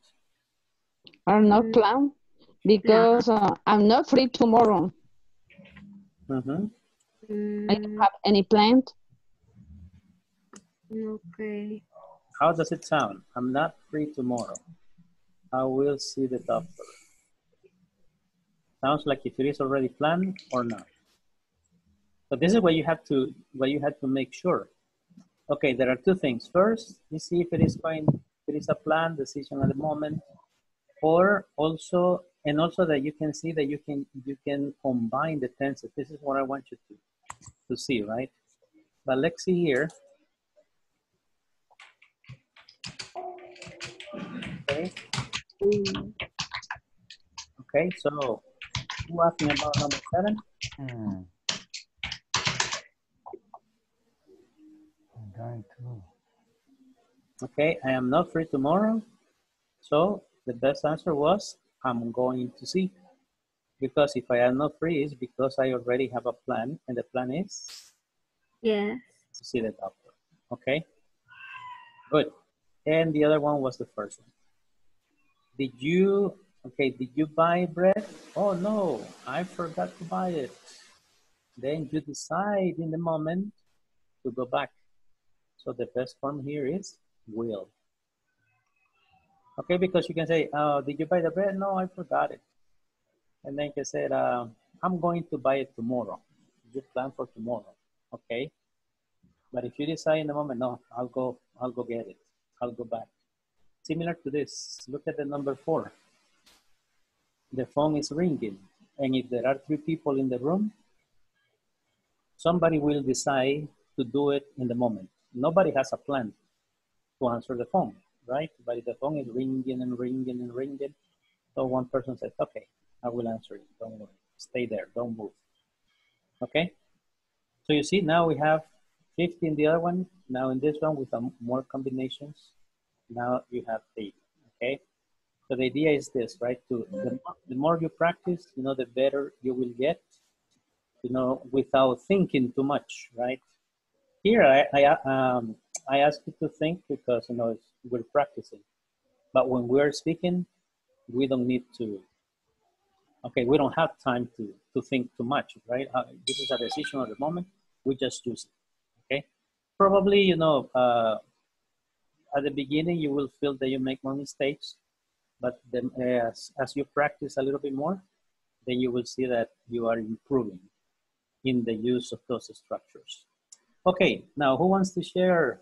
Speaker 4: Are not
Speaker 7: Mm.
Speaker 4: Planned because uh, I'm not free tomorrow.
Speaker 1: Mm-hmm.
Speaker 4: I don't have any plan.
Speaker 7: okay.
Speaker 1: How does it sound? I'm not free tomorrow. I will see the doctor. Sounds like if it is already planned or not. So this is what you have to what you have to make sure. Okay, there are two things. First, you see if it is going, if it is a planned decision at the moment, or also, and also that you can see that you can you can combine the tenses. This is what I want you to to see, right? But let's see here. Okay. Okay, so you asked me about number seven.
Speaker 10: Hmm. I'm going to.
Speaker 1: Okay, I am not free tomorrow. So the best answer was I'm going to see. Because if I am not free, it's because I already have a plan, and the plan is
Speaker 7: Yes.
Speaker 1: to see the doctor. Okay? Good. And the other one was the first one. Did you, okay, did you buy bread? Oh no, I forgot to buy it. Then you decide in the moment to go back. So the best form here is will. Okay, because you can say, oh, did you buy the bread? No, I forgot it. And then you said, uh, I'm going to buy it tomorrow. You plan for tomorrow. Okay. But if you decide in the moment, no, I'll go, I'll go get it. I'll go back. Similar to this, look at the number four. The phone is ringing. And if there are three people in the room, somebody will decide to do it in the moment. Nobody has a plan to answer the phone, right? But the phone is ringing and ringing and ringing, so one person says, okay, I will answer it. Don't worry. Stay there. Don't move. Okay? So you see, now we have 50 in the other one. Now in this one with more combinations, now you have eight. Okay? So the idea is this, right? To the, the more you practice, you know, the better you will get, you know, without thinking too much, right? Here, I, I, um, I ask you to think because, you know, it's, we're practicing. But when we're speaking, we don't need to, okay, we don't have time to, to think too much, right? Uh, this is a decision at the moment. We just use it, okay? Probably, you know, uh, at the beginning, you will feel that you make more mistakes, but then as, as you practice a little bit more, then you will see that you are improving in the use of those structures. Okay, now who wants to share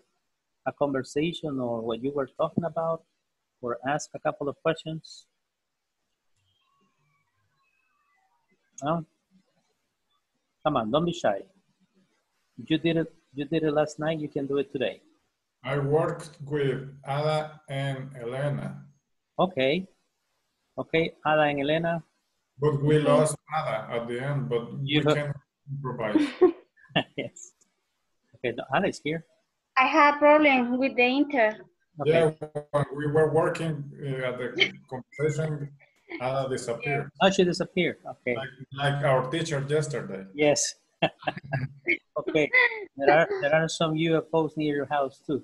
Speaker 1: a conversation or what you were talking about or ask a couple of questions? No? Come on, don't be shy. You did it, you did it last night, you can do it today.
Speaker 3: I worked with Ada and Elena.
Speaker 1: Okay. Okay, Ada and Elena,
Speaker 3: But we lost Ada at the end, but
Speaker 1: You
Speaker 3: we can improvise.
Speaker 1: yes. Okay, no, Alex here.
Speaker 6: I have a problem with the inter.
Speaker 1: Okay.
Speaker 3: Yeah, we were working uh, at the conversation, Ada disappeared,
Speaker 1: Oh, she disappeared. Okay.
Speaker 3: like, like our teacher yesterday.
Speaker 1: Yes. okay. There are there are some UFOs near your house too.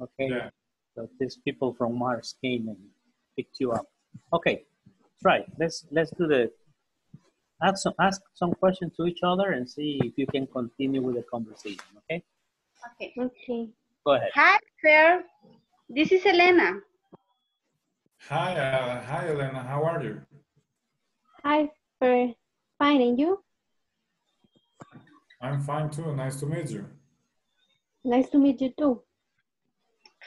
Speaker 1: Okay.
Speaker 3: Yeah.
Speaker 1: So these people from Mars came and picked you up. Okay. Try. Let's let's do the ask some ask some questions to each other and see if you can continue with the conversation. Okay.
Speaker 6: Okay.
Speaker 5: Okay.
Speaker 1: Go ahead.
Speaker 6: Hi, Fer. This is Elena.
Speaker 3: Hi, uh, hi, Elena. How are you?
Speaker 5: Hi, Fer. Fine, and you?
Speaker 3: I'm fine too. Nice to meet you.
Speaker 5: Nice to meet you too.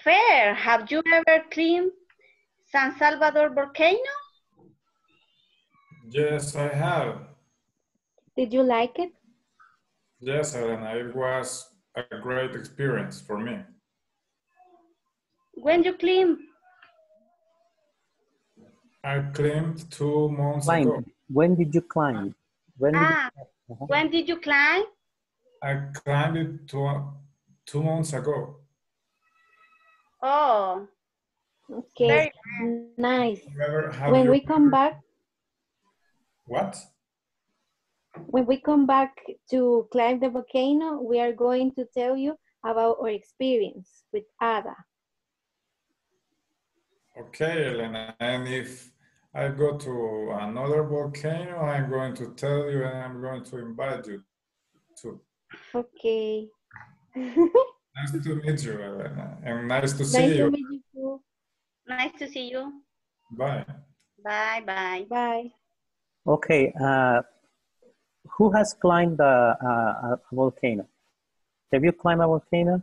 Speaker 6: Fer, have you ever climbed San Salvador volcano?
Speaker 3: Yes, I have.
Speaker 5: Did you like it?
Speaker 3: Yes, Elena. It was a great experience for me.
Speaker 6: When you climb?
Speaker 3: I climbed two months
Speaker 1: Climb.
Speaker 3: ago.
Speaker 1: When did you climb? When did
Speaker 6: Ah,
Speaker 1: you, Uh-huh.
Speaker 6: when did you climb?
Speaker 3: I climbed it two, two months ago.
Speaker 6: Oh,
Speaker 5: Okay.
Speaker 6: very
Speaker 5: Nice. When we come back,
Speaker 3: What?
Speaker 5: When we come back to climb the volcano, we are going to tell you about our experience with Ada.
Speaker 3: Okay, Elena. And if I go to another volcano, I'm going to tell you and I'm going to invite you to.
Speaker 5: Okay.
Speaker 3: Nice to meet you, Elena. And nice to see
Speaker 5: nice to
Speaker 3: you.
Speaker 5: meet you too.
Speaker 6: nice to see you.
Speaker 3: Bye.
Speaker 6: Bye, bye.
Speaker 5: Bye.
Speaker 1: Okay. Uh, who has climbed a, a, a volcano? Have you climbed a volcano?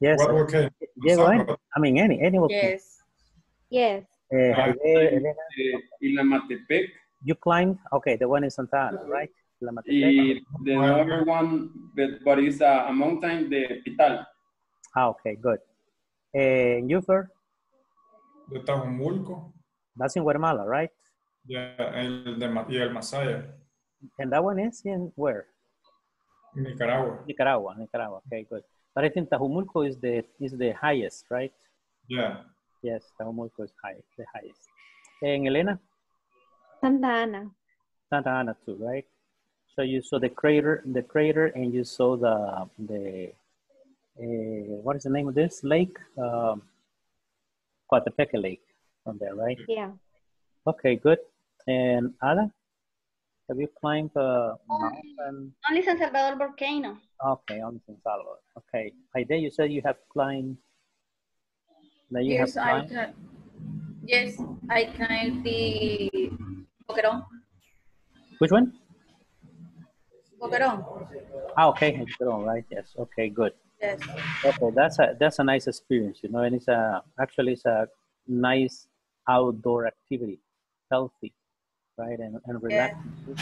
Speaker 1: Yes.
Speaker 3: What volcano?
Speaker 1: Yeah, right. I mean, any any volcano.
Speaker 2: Yes.
Speaker 5: Yes.
Speaker 1: Uh, Javier, Elena,
Speaker 8: uh, Ilamatepec.
Speaker 1: you climbed. Okay, the one in Santa Ana, right? La Matepec.
Speaker 8: Y the other one, but, but it's a, a mountain, the Pital.
Speaker 1: Ah, okay, good. And you, Fer?
Speaker 3: De Tajumulco.
Speaker 1: That's in Guatemala, right?
Speaker 3: Yeah, el de, y el Masaya,
Speaker 1: And that one is in where?
Speaker 3: Nicaragua.
Speaker 1: Nicaragua, Nicaragua. Okay, good. But I think Tajumulco is the is the highest, right?
Speaker 3: Yeah.
Speaker 1: Yes, Tajumulco is high, the highest. And Elena,
Speaker 5: Santa Ana.
Speaker 1: Santa Ana too, right? So you saw the crater, the crater, and you saw the the uh, what is the name of this lake? Um, Coatepeque Lake from there, right?
Speaker 5: Yeah.
Speaker 1: Okay, good. And Ada, have you climbed a mountain?
Speaker 6: Only San Salvador volcano.
Speaker 1: Okay, on San Salvador. Okay, Aide, you said you have climbed. That you
Speaker 2: Yes,
Speaker 1: have
Speaker 2: I
Speaker 1: climbed.
Speaker 2: can. Yes, I climbed the Boquerón.
Speaker 1: Which one?
Speaker 2: Boquerón.
Speaker 1: Ah, okay, Hechicero, right? Yes. Okay, good.
Speaker 2: Yes.
Speaker 1: Okay, that's a that's a nice experience, you know, and it's a actually it's a nice outdoor activity, healthy, right, and and relaxing.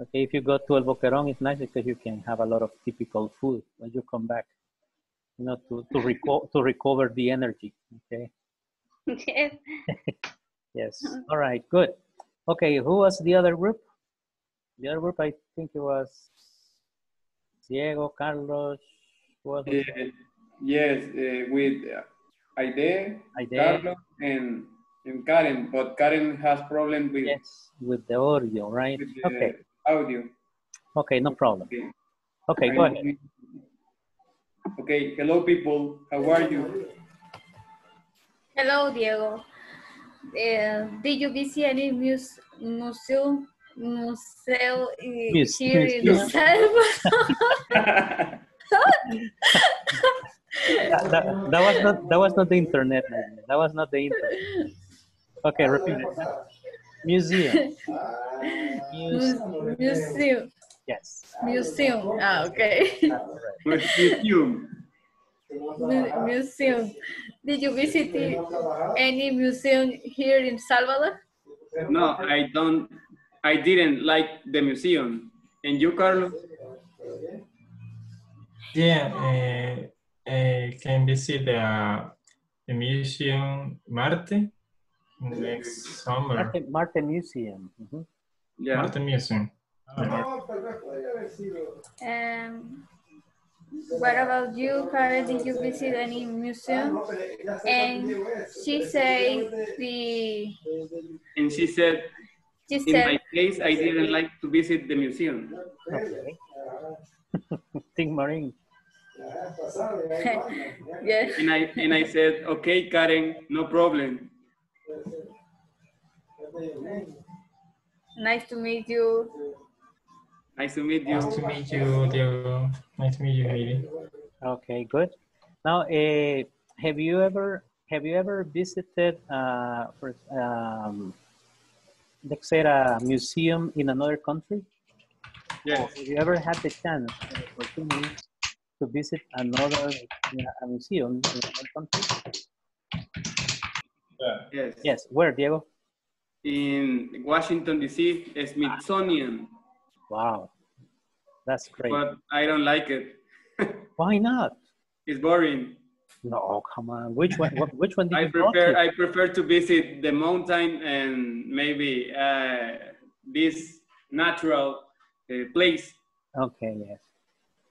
Speaker 1: Okay, if you go to El Boquerón, it's nice because you can have a lot of typical food when you come back, you know, to to reco- to recover the energy. Okay.
Speaker 6: yes.
Speaker 1: Yes. All right. Good. Okay. Who was the other group? The other group, I think it was Diego, Carlos. Who was
Speaker 8: Uh, yes, uh, with Aide,
Speaker 1: Aide.
Speaker 8: Carlos, and, and Karen, but Karen has problem with,
Speaker 1: Yes, with the audio, right?
Speaker 8: with the
Speaker 1: Okay.
Speaker 8: audio.
Speaker 1: Okay. No problem.
Speaker 8: Okay.
Speaker 1: Okay. Go ahead.
Speaker 8: Okay, hello people, how are you?
Speaker 2: Hello, Diego. Uh, did you visit any muse, museum, museo
Speaker 1: Muse-
Speaker 2: here in
Speaker 1: museum.
Speaker 2: Salvador?
Speaker 1: That, that, that was not that was not the internet. man. That was not the internet. Okay. Repeat it. Museum. Muse-
Speaker 2: museum.
Speaker 1: yes.
Speaker 2: Museum. Ah, okay.
Speaker 1: That's.
Speaker 8: Museum.
Speaker 2: Museum. Did you visit any museum here in Salvador?
Speaker 8: No, I don't, I didn't like the museum. And you, Carlos?
Speaker 9: Yeah, uh, uh, can visit the, the museum Marte next summer.
Speaker 1: Martin, Marte Museum. Mhm.
Speaker 8: Yeah.
Speaker 9: Martin Museum.
Speaker 2: Um, what about you, Karen? Did you visit any museum? And she said the
Speaker 8: And she said,
Speaker 2: she
Speaker 8: in my case, I didn't like to visit the museum.
Speaker 1: Okay. Tin Marín.
Speaker 2: yeah.
Speaker 8: And I and I said, okay, Karen, no problem.
Speaker 2: Nice to meet you.
Speaker 8: Nice to meet you.
Speaker 9: Nice to meet you, Diego. Nice to meet you, Heidi.
Speaker 1: Okay, good. Now, uh, have you ever have you ever visited, uh, for, um, let's say, a museum in another country?
Speaker 8: Yes.
Speaker 1: Have you ever had the chance, the opportunity to visit another uh, a museum in another country?
Speaker 8: Yes.
Speaker 1: Yes. Where, Diego?
Speaker 8: In Washington D.C., Smithsonian,
Speaker 1: Wow, that's great.
Speaker 8: but I don't like it.
Speaker 1: Why not?
Speaker 8: It's boring.
Speaker 1: No, come on. Which one? what- Which one did
Speaker 8: I
Speaker 1: you
Speaker 8: prefer
Speaker 1: to?
Speaker 8: I prefer to visit the mountain and maybe uh, this natural uh, place.
Speaker 1: Okay, yes.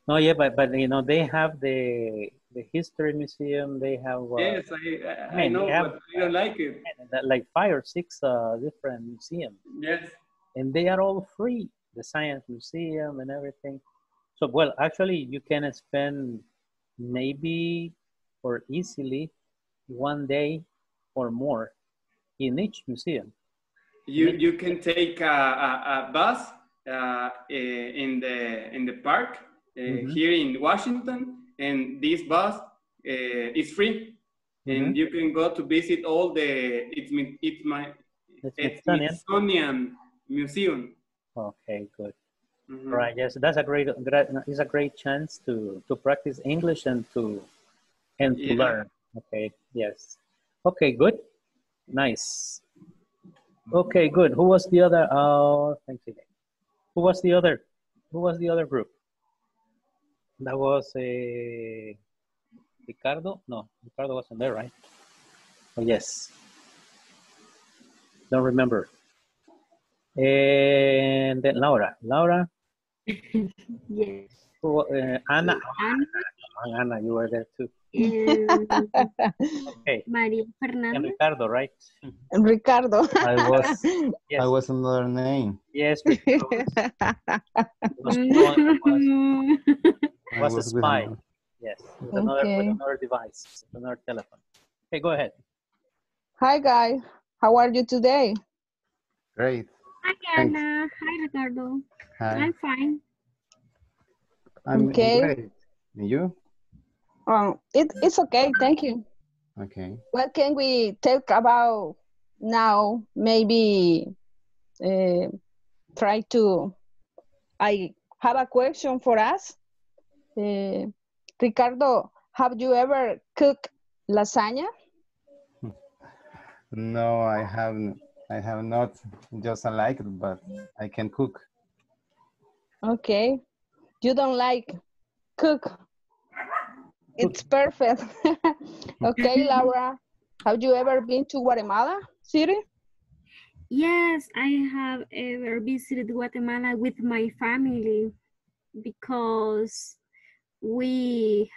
Speaker 1: No, yeah, but but you know they have the the history museum. They have uh,
Speaker 8: yes, I I, I know,
Speaker 1: have-
Speaker 8: but I don't like it.
Speaker 1: like five or six uh, different museums,
Speaker 8: Yes.
Speaker 1: and they are all free. The science museum and everything. So well, actually, you can spend maybe or easily one day or more in each museum.
Speaker 8: You you can take a, a, a bus uh, in the in the park uh,
Speaker 1: Mhm.
Speaker 8: here in Washington, and this bus uh, is free, and
Speaker 1: Mhm.
Speaker 8: you can go to visit all the it's it's my it's
Speaker 1: Smithsonian.
Speaker 8: Museum.
Speaker 1: Okay, good.
Speaker 8: Mhm.
Speaker 1: Right. Yes, that's a great, great. It's a great chance to to practice English and to and to
Speaker 8: Yeah.
Speaker 1: learn. Okay. Yes. Okay. Good. Nice. Okay. Good. Who was the other? Oh, thanks again. Who was the other? Who was the other group? That was a Ricardo. No, Ricardo wasn't there, right? Oh, yes. Don't remember. And then Laura. Laura.
Speaker 7: Yes.
Speaker 1: Who, uh, Anna.
Speaker 7: Ana
Speaker 1: Oh, Anna, you were there too.
Speaker 7: and
Speaker 1: Okay.
Speaker 7: Maria
Speaker 1: And
Speaker 7: Fernanda.
Speaker 1: Ricardo, right?
Speaker 4: And Ricardo.
Speaker 10: I was,
Speaker 1: Yes.
Speaker 10: I was another name.
Speaker 1: Yes, Ricardo was, was, was,
Speaker 10: I
Speaker 1: was a
Speaker 10: was with
Speaker 1: spy.
Speaker 10: another-
Speaker 1: Yes, with another, with another device, with another telephone. Okay, go ahead.
Speaker 4: Hi, guys. How are you today?
Speaker 10: Great.
Speaker 7: Hi
Speaker 10: Thanks.
Speaker 7: Anna. Hi Ricardo.
Speaker 10: Hi.
Speaker 7: I'm fine.
Speaker 10: I'm
Speaker 4: Okay.
Speaker 10: great. And you?
Speaker 4: Um, it, it's okay. Thank you.
Speaker 10: Okay.
Speaker 4: What can we talk about now? Maybe uh, try to. I have a question for us. Uh, Ricardo, have you ever cooked lasagna?
Speaker 10: No, I haven't. I have not. Just I like it, but I can cook.
Speaker 4: Okay. You don't like cook. It's perfect. okay, Laura. Have you ever been to Guatemala City?
Speaker 7: Yes, I have ever visited Guatemala with my family because we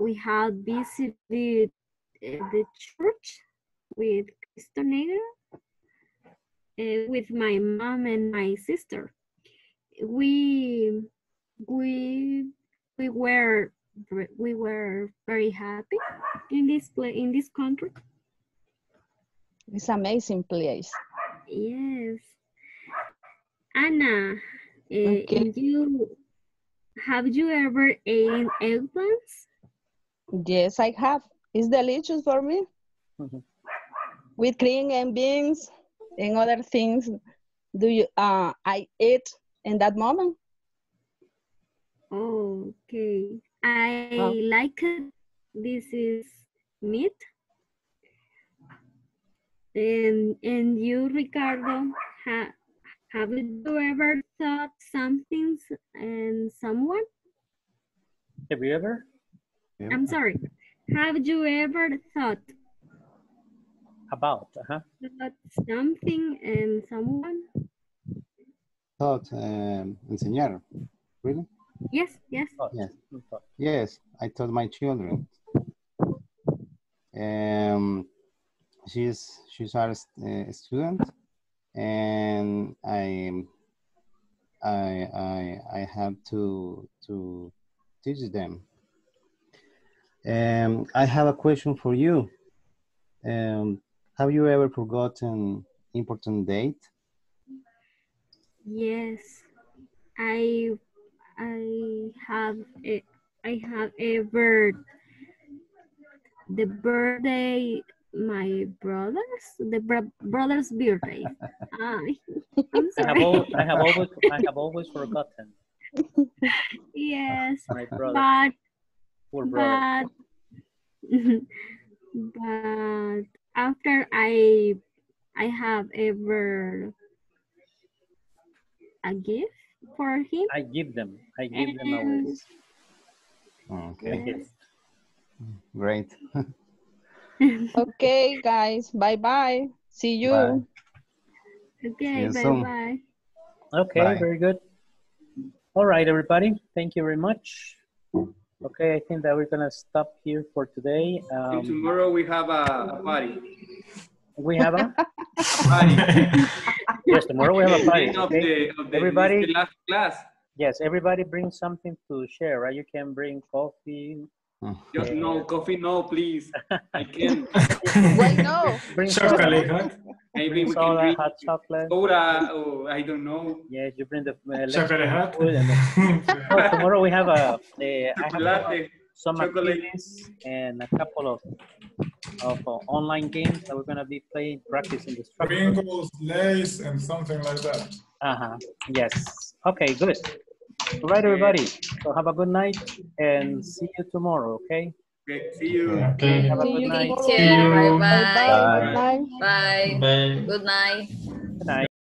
Speaker 7: we had visited uh, the church with Cristo Negro uh, with my mom and my sister. We we we were we were very happy in this pla in this country.
Speaker 4: It's amazing place.
Speaker 7: Yes. Anna, eh,
Speaker 4: Okay.
Speaker 7: and you have you ever eaten eggplants?
Speaker 4: Yes, I have. It's delicious for me.
Speaker 1: Mhm.
Speaker 4: With cream and beans and other things. Do you uh I eat in that moment?
Speaker 7: Okay. I
Speaker 4: Oh.
Speaker 7: like it. This is meat. And and you, Ricardo, ha, have you ever thought something and someone?
Speaker 1: Have you ever?
Speaker 10: Yeah.
Speaker 7: I'm sorry. Have you ever thought
Speaker 1: About, uh-huh.
Speaker 7: About something and someone.
Speaker 10: Thought, um, enseñar. Really?
Speaker 7: Yes, yes.
Speaker 10: Yes. Yes, I taught my children. Um, she's she's a s- a student, and I I I I have to to teach them. Um, I have a question for you. Um, have you ever forgotten important date?
Speaker 7: Yes, I I have it. I have ever the birthday my brothers the bro- brother's birthday. I, I'm
Speaker 1: I have,
Speaker 7: sorry.
Speaker 1: I have always, I have always forgotten
Speaker 7: yes,
Speaker 1: my brother,
Speaker 7: but
Speaker 1: poor brother.
Speaker 7: but but after I I have ever a gift for him.
Speaker 1: I give them, I give them
Speaker 7: And-
Speaker 1: always.
Speaker 10: Okay,
Speaker 1: Yes.
Speaker 10: great.
Speaker 4: Okay, guys. Bye bye. See you.
Speaker 10: Bye.
Speaker 7: Okay,
Speaker 10: you
Speaker 7: bye
Speaker 10: soon.
Speaker 7: bye.
Speaker 1: Okay,
Speaker 10: Bye.
Speaker 1: very good. All right, everybody. Thank you very much. Okay, I think that we're gonna stop here for today. Um,
Speaker 8: tomorrow we have a, a party.
Speaker 1: we have a,
Speaker 8: Party.
Speaker 1: yes, tomorrow we have a party,
Speaker 8: End of
Speaker 1: okay?
Speaker 8: the, of the,
Speaker 1: Everybody-
Speaker 8: the last class.
Speaker 1: Yes, everybody bring something to share, right? You can bring coffee.
Speaker 8: Just no coffee, no, please. I can't.
Speaker 4: Why no?
Speaker 1: Bring
Speaker 9: Chocolate, huh?
Speaker 8: Maybe
Speaker 1: bring
Speaker 8: we can
Speaker 1: soda,
Speaker 8: drink
Speaker 1: hot chocolate.
Speaker 8: soda or I don't know.
Speaker 1: Yes, you bring the uh,
Speaker 9: Chocolate hot.
Speaker 1: food and then- Oh, tomorrow we have a, a I have
Speaker 8: Chocolate.
Speaker 1: some
Speaker 8: chocolate.
Speaker 1: activities and a couple of of uh, online games that we're gonna be playing, practicing the structure.
Speaker 3: Pringles, Lays, and something like that.
Speaker 1: Uh-huh. Yes. Okay, good. All right, everybody. So have a good night and see you tomorrow, okay?
Speaker 8: Okay, see you.
Speaker 9: Okay.
Speaker 1: Have a good night.
Speaker 4: tomorrow.
Speaker 9: See you.
Speaker 4: Bye
Speaker 10: Bye.
Speaker 4: bye. Bye.
Speaker 11: Bye.
Speaker 9: Bye.
Speaker 11: Good night.
Speaker 1: Good night.